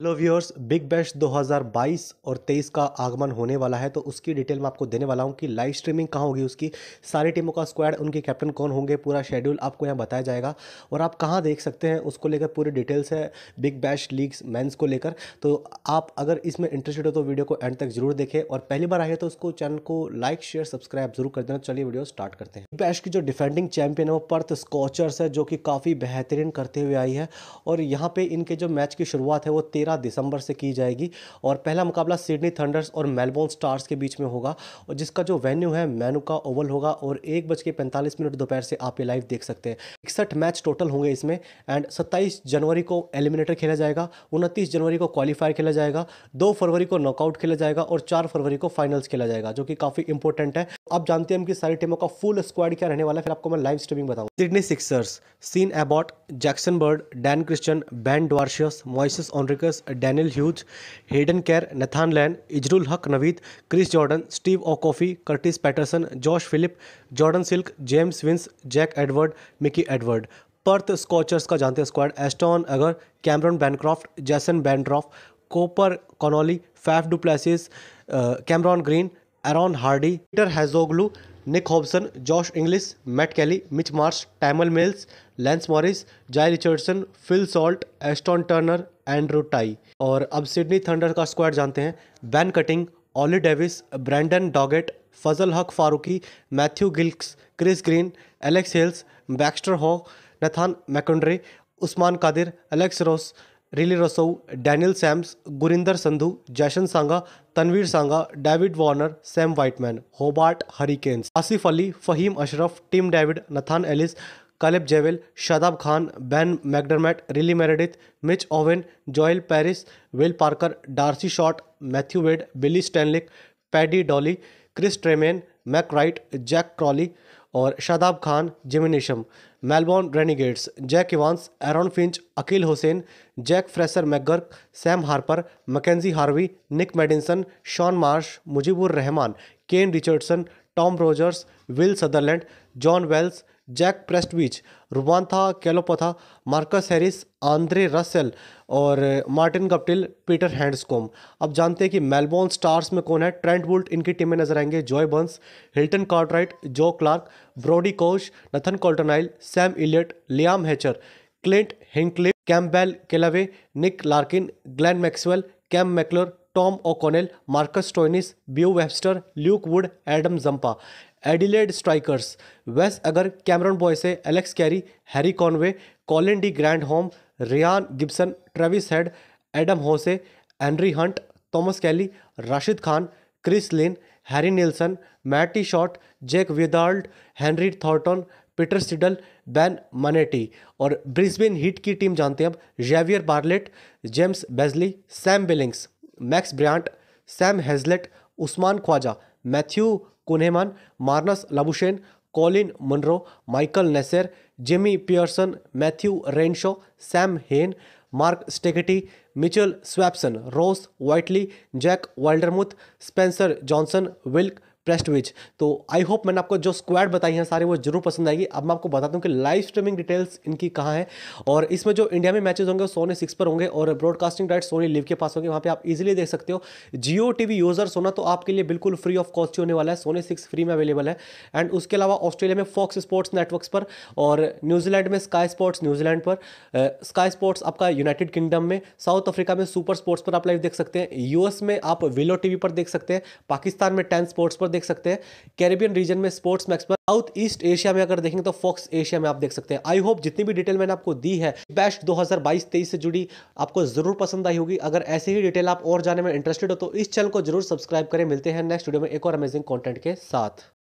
Hello viewers big bash 2022 और 23 का आगमन होने वाला है तो उसकी डिटेल मैं आपको देने वाला हूँ कि लाइव स्ट्रीमिंग कहाँ होगी उसकी। सारी टीमों का स्क्वाड उनके कैप्टन कौन होंगे, पूरा शेड्यूल आपको यहाँ बताया जाएगा। और आप कहाँ देख सकते हैं, उसको लेकर पूरी डिटेल्स है बिग बैश लीग्स मैंस को लेकर। तो आप अगर इसमें इंटरेस्टेड हो तो वीडियो को एंड तक ज़रूर देखें। और पहली बार आए तो उसको चैनल को लाइक शेयर सब्सक्राइब ज़रूर कर देना। चलिए वीडियो स्टार्ट करते हैं। बिग बैश की जो डिफेंडिंग चैंपियन है, वो पर्थ स्कॉचर्स है, जो कि काफ़ी बेहतरीन करते हुए आई है। और यहाँ पर इनके जो मैच की शुरुआत है, वो तेरह दिसंबर से की की जाएगी और पहला मुकाबला सिडनी थंडर्स और मेलबोर्न स्टार्स के बीच में होगा और जिसका जो वेन्यू है मैनुका ओवल होगा और एक बज के पैंतालीस मिनट दोपहर से आप ये लाइव देख सकते हैं। इकसठ मैच टोटल होंगे इसमें एंड सत्ताईस जनवरी को एलिमिनेटर खेला जाएगा, उनतीस जनवरी को क्वालिफायर खेला जाएगा, दो फरवरी को नॉकआउट खेला जाएगा और चार फरवरी को फाइनल्स खेला जाएगा, जो कि काफ़ी इंपॉर्टेंट है। आप जानते हैं कि सारी टीमों का फुल स्क्वाड क्या रहने वाला है, फिर आपको मैं लाइव स्ट्रीमिंग बताऊँ। Sydney Sixers Sean Abbott Jackson Bird Dan Christian Ben Dwarshuis Moises Henriques Daniel Hughes Hayden Kerr Nathan Lyon Izharul Haq Naveed Chris Jordan Steve O'Keefe Curtis Patterson Josh Philippe Jordan Silk James Vince Jack Edwards Mickey Edwards Perth Scorchers का जानते हैं squad Ashton Agar Cameron Bancroft Jason Behrendorff Cooper Connolly Faf du Plessis Cameron Green Aaron Hardie, Peter Hatzoglou, Nick Hobson, Josh Inglis, Matt Kelly, Mitch Marsh, Tymal Mills, Lance Morris Jhye Richardson, Phil Salt, Ashton Turner, Andrew Tye. और अब Sydney Thunder का squad जानते हैं। Ben Cutting Ollie Davies, Brendan Doggett, Fazal Haq Farooqi, Matthew Gilkes, Chris Green, Alex Hales, Baxter हॉ, Nathan McAndrew, Usman Qadir, Alex Ross Rilee Rossouw, Daniel Sams, Gurinder Sandhu, Jason Sangha, Tanveer Sangha, David Warner, Sam Whiteman, Hobart Hurricanes Asif Ali, Faheem Ashraf, Tim David, Nathan Ellis, Caleb Jewell, Shadab Khan, Ben McDermott, Riley Meredith, Mitch Owen Joel Paris, Will Parker, D'Arcy Short, Matthew Wade, Billy Stanlake, Paddy Dooley, Chris Tremain, Mac Wright, Jack Crawley और Shadab Khan Jimmy Neesham Melbourne Renegades, Jack Evans Aaron Finch, Akeal Hosein, Jake Fraser McGurk Sam Harper, Mackenzie Harvey, Nic Maddinson Shaun Marsh, Mujeebur Rahman, Kane Richardson, Tom Rogers, Will Sutherland, Jon Wells Jack Prestwidge Ruwantha Kellepotha Marcus Harris Andre Russell और Martin Guptill Peter Handscomb अब जानते हैं कि Melbourne stars में कौन है? Trent वुल्ट इनकी team में नज़र आएँगे। Joe Burns Hilton Cartwright Joe Clarke Brody Couch Nathan Coulter Nile Sam Elliott Liam Hatcher Clint Hinchliffe Campbell Kellaway Nick Larkin Glenn Maxwell Cam McLeod Tom O'Connell Marcus Stoinis Beau Webster Luke Wood Adam Zampa Adelaide Strikers. वेस अगर Cameron boy से Alex Carey, Harry Conway, Colin de Grandhomme Ryan Gibson, Travis Head, Adam Hose, Henry Hunt, Thomas Kelly, Rashid Khan, Chris Lynn, Harry Nielsen, Matty Short, Jake Weatherald, Henry Thornton, Peter Siddle, Ben Manenti. और Brisbane Heat की team जानते हैं अब, Xavier Bartlett, James Bazley, Sam Billings, Max Bryant Sam Heazlett, Usman Khawaja, Matthew Kuhnemann Marnus Labuschagne, Colin Munro, Michael Neser, Jimmy Peirson, Matthew Renshaw, Sam Hain, Mark Steketee, Mitchell Swepson, Ross Whiteley, Jack Wildermuth, Spencer Johnson, Will Prestwidge तो I hope मैंने आपको जो squad बताई हैं, सारे वो ज़रूर पसंद आएगी। अब मैं आपको बताता हूँ कि लाइव स्ट्रीमिंग डिटेल्स इनकी कहाँ है। और इसमें जो इंडिया में मैचेस होंगे सोने सिक्स पर होंगे और ब्रॉडकास्टिंग राइट सोनी लिव के पास होंगे। वहाँ पर आप इजिली देख सकते हो। जियो टीवी यूज़र्स होना तो आपके लिए बिल्कुल फ्री ऑफ़ कॉस्ट होने वाला है। सोने सिक्स फ्री में अवेलेबल है। एंड उसके अलावा ऑस्ट्रेलिया में फॉक्स स्पोर्ट्स नेटवर्क्स पर और न्यूजीलैंड में स्काई स्पोर्ट्स न्यूजीलैंड पर। स्काई स्पोर्ट्स आपका यूनाइटेड किंगडम में साउथ अफ्रीका में सुपर स्पोर्ट्स पर आप लाइव देख सकते हैं। यूएस में आप विलो टीवी पर देख सकते हैं। पाकिस्तान में टेन स्पोर्ट्स पर देख सकते हैं। कैरेबियन रीजन में स्पोर्ट्स मैक्स पर साउथ ईस्ट एशिया में अगर देखेंगे तो फॉक्स एशिया में आप देख सकते हैं। आई होप जितनी भी डिटेल मैंने आपको दी है बेस्ट 2022-23 से जुड़ी आपको ज़रूर पसंद आई होगी। अगर ऐसी ही डिटेल आप और जाने में इंटरेस्टेड हो तो इस चैनल को ज़रूर सब्सक्राइब करें। मिलते हैं नेक्स्ट वीडियो में एक और अमेजिंग कॉन्टेंट के साथ।